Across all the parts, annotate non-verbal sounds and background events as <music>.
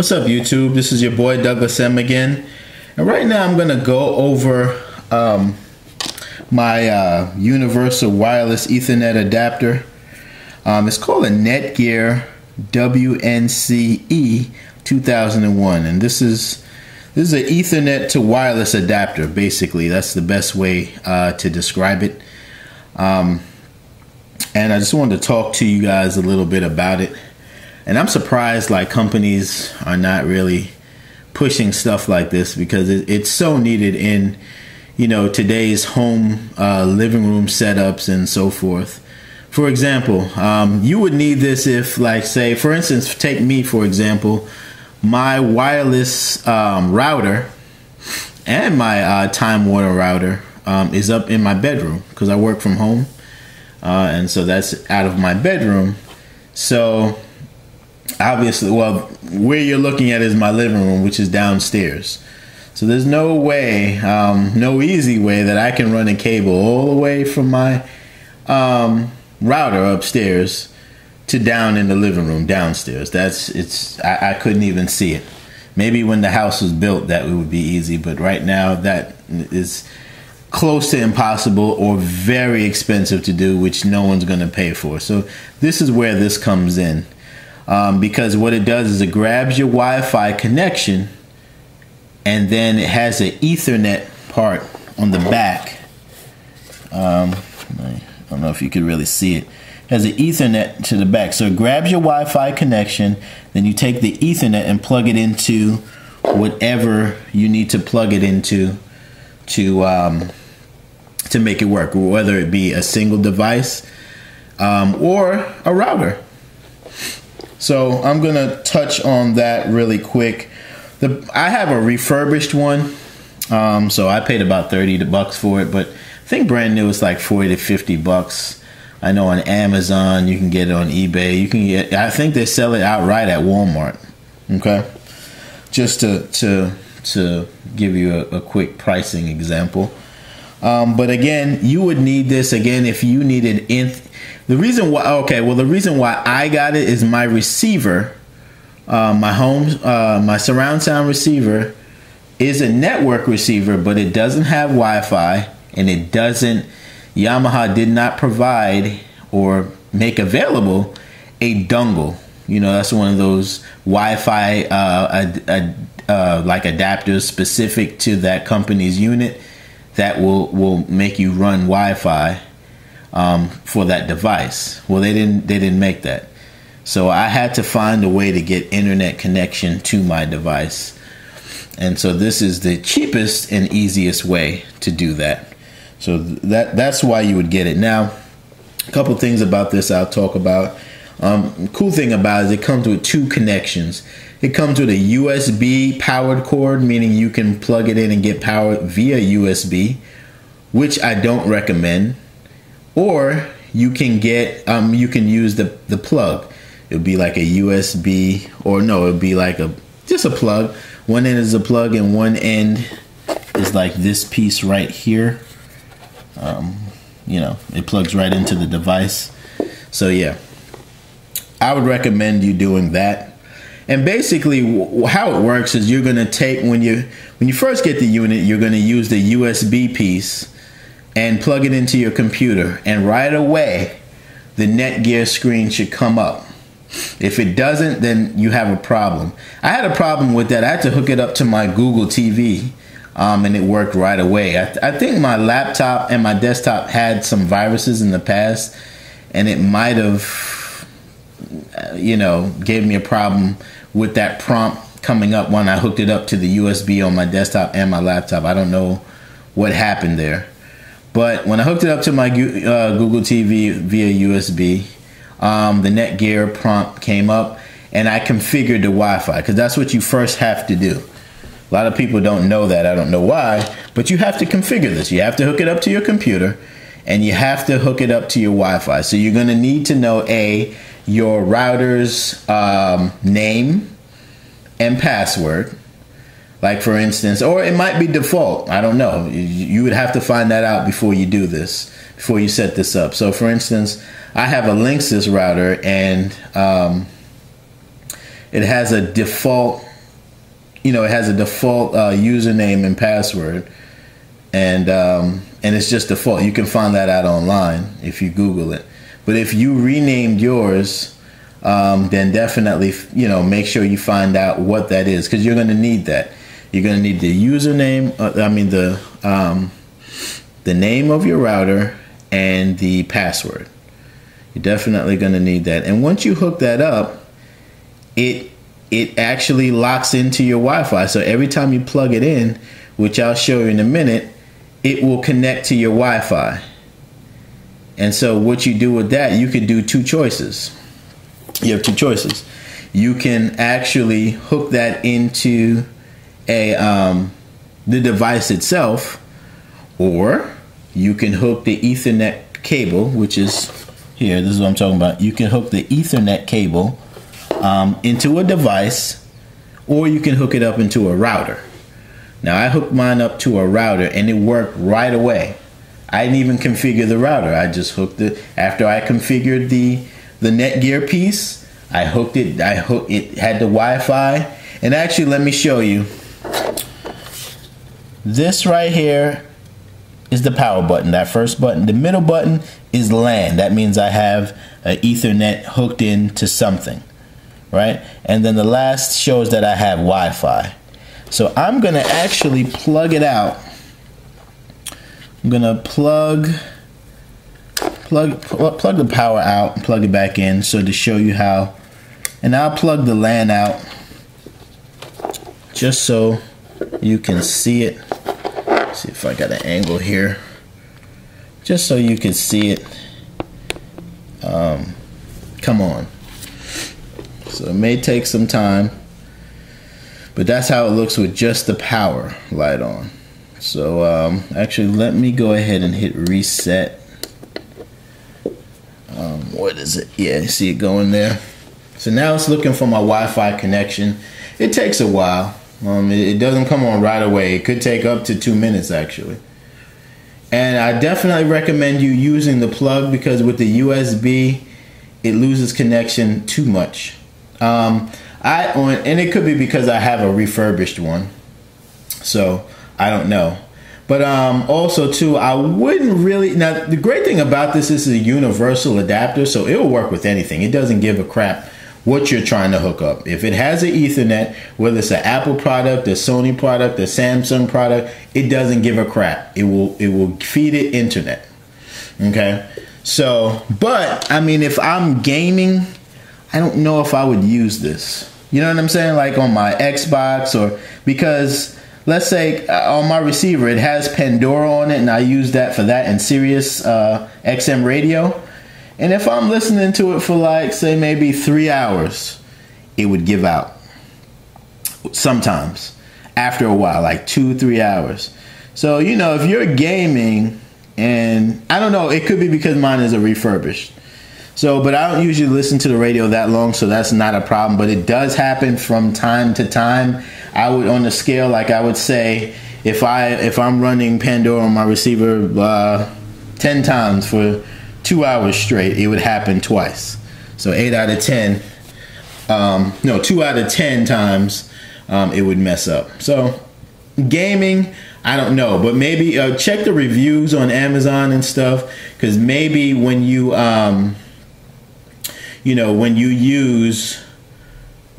What's up, YouTube? This is your boy Douglas M again, and right now I'm gonna go over um, my uh, universal wireless Ethernet adapter. Um, it's called a Netgear WNCE 2001, and this is this is an Ethernet to wireless adapter. Basically, that's the best way uh, to describe it. Um, and I just wanted to talk to you guys a little bit about it and I'm surprised like companies are not really pushing stuff like this because it, it's so needed in you know today's home uh, living room setups and so forth. For example, um, you would need this if, like, say, for instance, take me for example, my wireless um, router and my uh, Time Warner router um, is up in my bedroom because I work from home, uh, and so that's out of my bedroom. So obviously, well, where you're looking at is my living room, which is downstairs. So there's no way, um, no easy way that I can run a cable all the way from my um, router upstairs to down in the living room downstairs. That's it's I, I couldn't even see it. Maybe when the house was built, that would be easy, but right now that is close to impossible or very expensive to do, which no one's going to pay for. So this is where this comes in um, because what it does is it grabs your Wi-Fi connection, and then it has an Ethernet part on the back. Um, I don't know if you could really see it. it. Has an Ethernet to the back, so it grabs your Wi-Fi connection. Then you take the Ethernet and plug it into whatever you need to plug it into to um, to make it work, whether it be a single device um, or a router. So I'm gonna touch on that really quick. The I have a refurbished one, um, so I paid about thirty bucks for it, but I think brand new is like forty to fifty bucks. I know on Amazon you can get it on eBay. You can get. I think they sell it outright at Walmart. Okay, just to to to give you a, a quick pricing example. Um, but again, you would need this again if you needed in the reason why, okay, well, the reason why I got it is my receiver, uh, my home, uh, my surround sound receiver is a network receiver, but it doesn't have Wi Fi and it doesn't, Yamaha did not provide or make available a dongle. You know, that's one of those Wi Fi uh, uh, like adapters specific to that company's unit that will, will make you run Wi Fi um, for that device. Well, they didn't they didn't make that, so I had to find a way to get internet connection to my device, and so this is the cheapest and easiest way to do that. So that that's why you would get it. Now, a couple things about this I'll talk about. Um, cool thing about it is it comes with two connections. It comes with a USB powered cord, meaning you can plug it in and get power via USB, which I don't recommend or you can get um, you can use the the plug. It would be like a USB, or no, it would be like a just a plug. One end is a plug, and one end is like this piece right here. Um, you know, it plugs right into the device. So yeah, I would recommend you doing that. And basically, how it works is you're going to take when you when you first get the unit, you're going to use the USB piece and plug it into your computer, and right away, the Netgear screen should come up. If it doesn't, then you have a problem. I had a problem with that. I had to hook it up to my Google TV, um, and it worked right away. I, th- I think my laptop and my desktop had some viruses in the past, and it might have, you know, gave me a problem with that prompt coming up when I hooked it up to the USB on my desktop and my laptop. I don't know what happened there. But when I hooked it up to my uh, Google TV via USB, um, the Netgear prompt came up and I configured the Wi Fi because that's what you first have to do. A lot of people don't know that. I don't know why, but you have to configure this. You have to hook it up to your computer and you have to hook it up to your Wi Fi. So you're going to need to know A, your router's um, name and password like for instance, or it might be default. I don't know. You would have to find that out before you do this, before you set this up. So for instance, I have a Linksys router and um, it has a default you know, it has a default uh, username and password, and um, and it's just default. You can find that out online if you Google it. But if you renamed yours, um, then definitely you know make sure you find out what that is because you're going to need that. You're going to need the username. Uh, I mean the um, the name of your router and the password. You're definitely going to need that. And once you hook that up, it it actually locks into your Wi-Fi. So every time you plug it in, which I'll show you in a minute, it will connect to your Wi-Fi. And so what you do with that, you can do two choices. You have two choices. You can actually hook that into a um, the device itself, or you can hook the Ethernet cable, which is here. This is what I'm talking about. You can hook the Ethernet cable um, into a device, or you can hook it up into a router. Now I hooked mine up to a router, and it worked right away. I didn't even configure the router. I just hooked it after I configured the the Netgear piece. I hooked it. I hooked it had the Wi-Fi, and actually, let me show you. This right here is the power button. That first button. The middle button is LAN. That means I have an Ethernet hooked in to something, right? And then the last shows that I have Wi-Fi. So I'm gonna actually plug it out. I'm gonna plug plug plug the power out and plug it back in so to show you how and I'll plug the LAN out just so you can see it. See if I got an angle here. Just so you can see it. Um, come on. So it may take some time but that's how it looks with just the power light on so um, actually let me go ahead and hit reset. Um, what is it? Yeah see it going there? So now it's looking for my Wi-Fi connection. It takes a while. Um, it, it doesn't come on right away. It could take up to two minutes actually. And I definitely recommend you using the plug because with the USB it loses connection too much. Um, I and it could be because I have a refurbished one, so I don't know. But um, also too, I wouldn't really. Now the great thing about this is a universal adapter, so it will work with anything. It doesn't give a crap what you're trying to hook up. If it has an Ethernet, whether it's an Apple product, a Sony product, a Samsung product, it doesn't give a crap. It will it will feed it internet. Okay. So, but I mean, if I'm gaming, I don't know if I would use this. You know what I'm saying? Like on my Xbox or because let's say uh, on my receiver it has Pandora on it and I use that for that and Sirius uh, XM radio. And if I'm listening to it for like say maybe three hours, it would give out. Sometimes after a while, like two, three hours. So you know if you're gaming and I don't know, it could be because mine is a refurbished. So, but I don't usually listen to the radio that long, so that's not a problem. But it does happen from time to time. I would, on the scale, like I would say, if I if I'm running Pandora on my receiver uh, ten times for two hours straight, it would happen twice. So eight out of ten, um, no, two out of ten times, um, it would mess up. So gaming, I don't know, but maybe uh, check the reviews on Amazon and stuff, because maybe when you um, you know when you use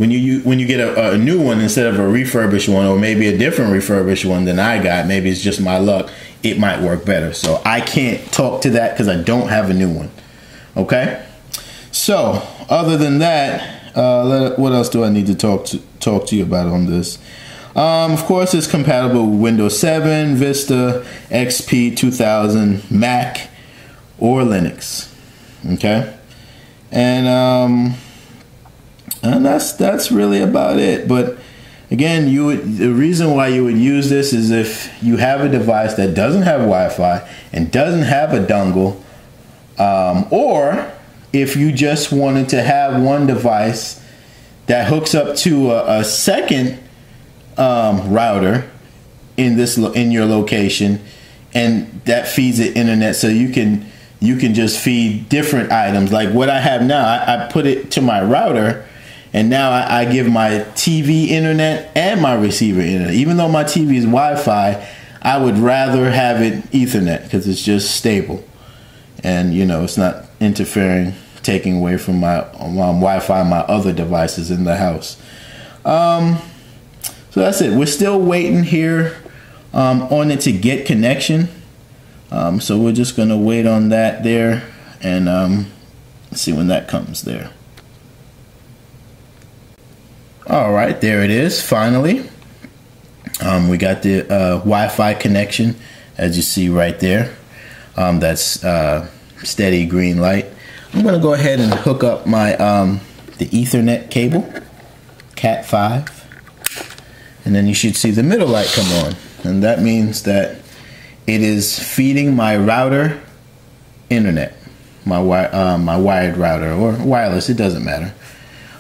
when you when you get a, a, new one instead of a refurbished one or maybe a different refurbished one than I got maybe it's just my luck it might work better. So I can't talk to that because I don't have a new one. Okay? So other than that uh, what else do I need to talk to talk to you about on this? Um, of course it's compatible with Windows 7 Vista XP 2000 Mac or Linux. Okay? And um, and that's that's really about it. But again, you would, the reason why you would use this is if you have a device that doesn't have Wi-Fi and doesn't have a dongle, um, or if you just wanted to have one device that hooks up to a, a second um, router in this in your location, and that feeds the internet, so you can you can just feed different items. Like what I have now, I, I put it to my router And now I, I give my TV internet and my receiver internet. Even though my TV is Wi-Fi, I would rather have it Ethernet because it's just stable, and you know it's not interfering, taking away from my, my Wi-Fi, my other devices in the house. Um, so that's it. We're still waiting here um, on it to get connection. Um, so we're just gonna wait on that there and um, see when that comes there. All right, there it is. Finally, um, we got the uh, Wi-Fi connection, as you see right there. Um, that's uh, steady green light. I'm gonna go ahead and hook up my um, the Ethernet cable, Cat five, and then you should see the middle light come on, and that means that it is feeding my router internet, my uh, my wired router or wireless. It doesn't matter.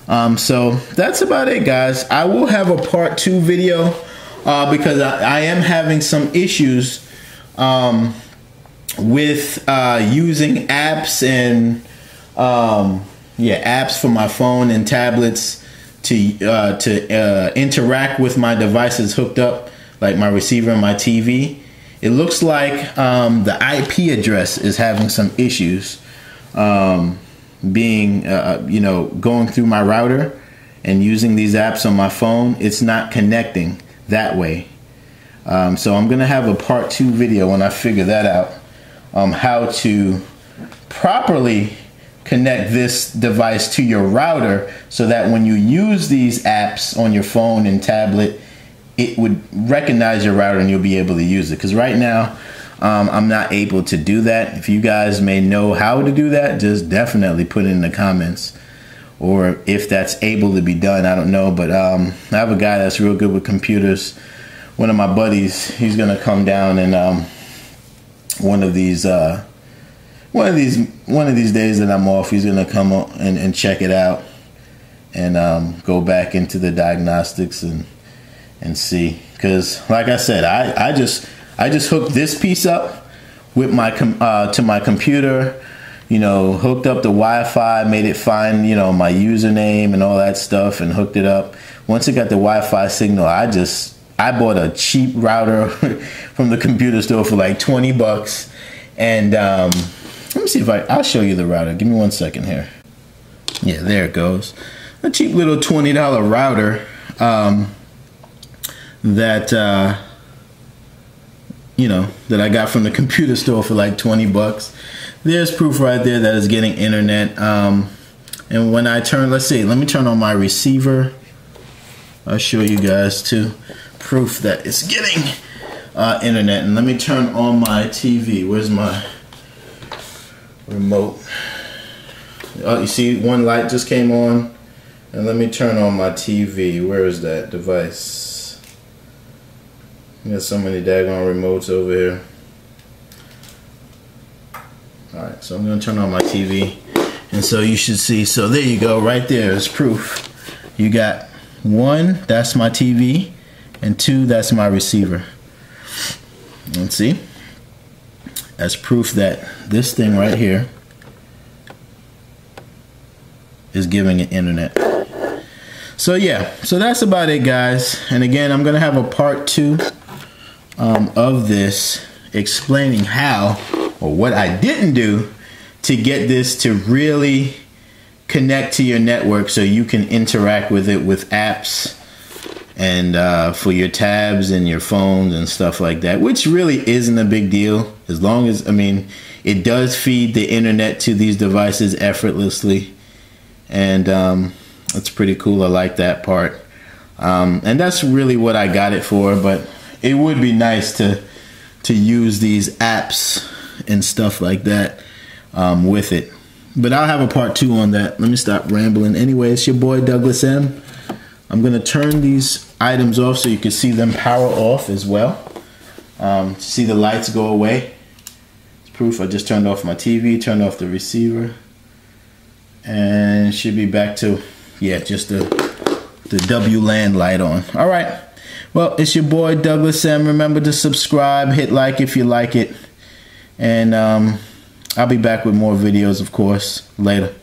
Um, so that's about it, guys. I will have a part two video uh, because I, I, am having some issues um, with uh, using apps and um, yeah, apps for my phone and tablets to uh, to uh, interact with my devices hooked up, like my receiver and my TV. It looks like um, the IP address is having some issues, um, being uh, you know going through my router and using these apps on my phone. It's not connecting that way. Um, so I'm gonna have a part two video when I figure that out, um, how to properly connect this device to your router so that when you use these apps on your phone and tablet, it would recognize your router and you'll be able to use it. Because right now, um, I'm not able to do that. If you guys may know how to do that, just definitely put it in the comments. Or if that's able to be done, I don't know. But um, I have a guy that's real good with computers. One of my buddies, he's gonna come down and um, one of these uh, one of these one of these days that I'm off, he's gonna come and, and check it out and um, go back into the diagnostics and and see. Because, like I said, I, I just I just hooked this piece up with my uh, to my computer. You know, hooked up the Wi-Fi, made it find you know my username and all that stuff, and hooked it up. Once it got the Wi-Fi signal, I just I bought a cheap router <laughs> from the computer store for like twenty bucks, and um, let me see if I I'll show you the router. Give me one second here. Yeah, there it goes. A cheap little twenty dollar router. Um, that uh, you know that I got from the computer store for like 20 bucks. There's proof right there that it's getting internet. Um, and when I turn, let's see, let me turn on my receiver. I'll show you guys too proof that it's getting uh, internet. And let me turn on my TV. Where's my remote? Oh, you see, one light just came on. And let me turn on my TV. Where is that device? Got so many daggone remotes over here. Alright, so I'm going to turn on my TV. And so you should see, so there you go, right there is proof. You got one, that's my TV, and two, that's my receiver. And see, that's proof that this thing right here is giving it internet. So yeah, so that's about it guys. And again, I'm gonna have a part two um, of this explaining how or what I didn't do to get this to really connect to your network so you can interact with it with apps and uh, for your tabs and your phones and stuff like that, which really isn't a big deal as long as, I mean, it does feed the internet to these devices effortlessly. And um, it's pretty cool. I like that part. Um, and that's really what I got it for. But it would be nice to to use these apps and stuff like that um, with it. But I'll have a part two on that. Let me stop rambling. Anyway, it's your boy Douglas M. I'm gonna turn these items off so you can see them power off as well. Um, see the lights go away. It's proof I just turned off my TV, turned off the receiver, and should be back to yeah, just the the WLAN light on. All right. Well, it's your boy Douglas M. Remember to subscribe, hit like if you like it. And um, I'll be back with more videos, of course, later.